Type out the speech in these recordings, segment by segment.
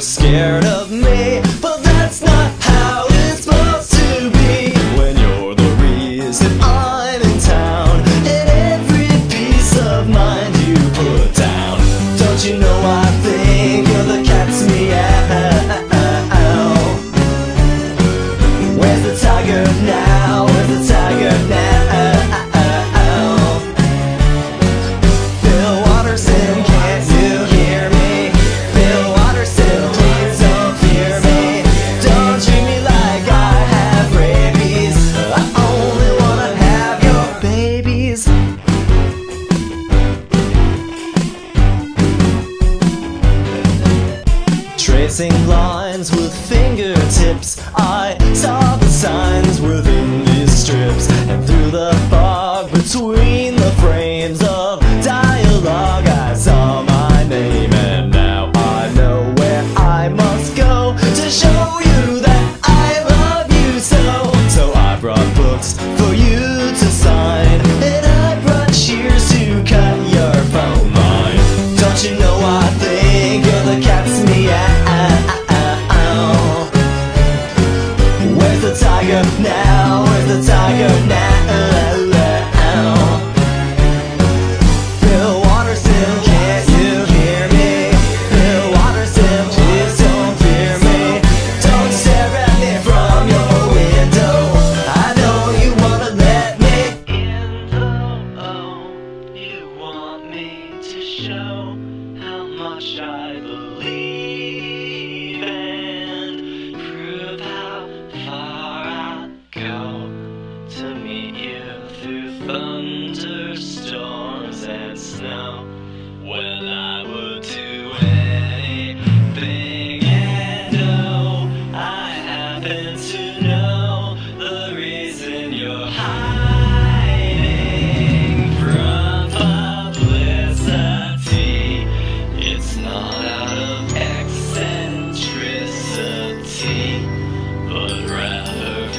scared of me. Tracing lines with fingertips. I saw the signs within these strips. And through the fog between the frames of dialogue I saw my name. And now I know where I must go To show you that I love you so. So I brought books now? Where's the tiger now? Bill Watterson, can't you hear me? Bill Watterson, please don't fear me. Don't stare at me from your window. I know you wanna let me in, though. Oh, you want me to show how much I believe to meet you through thunderstorms and snow. Well, I would do anything, and oh, I happen to know the reason you're hiding from publicity. It's not out of eccentricity, but rather.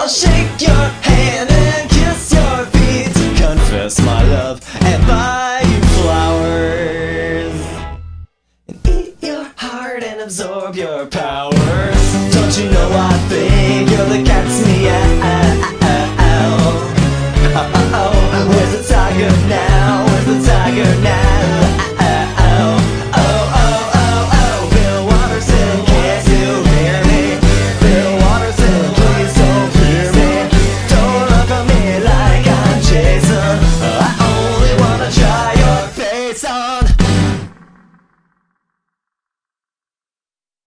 I'll shake your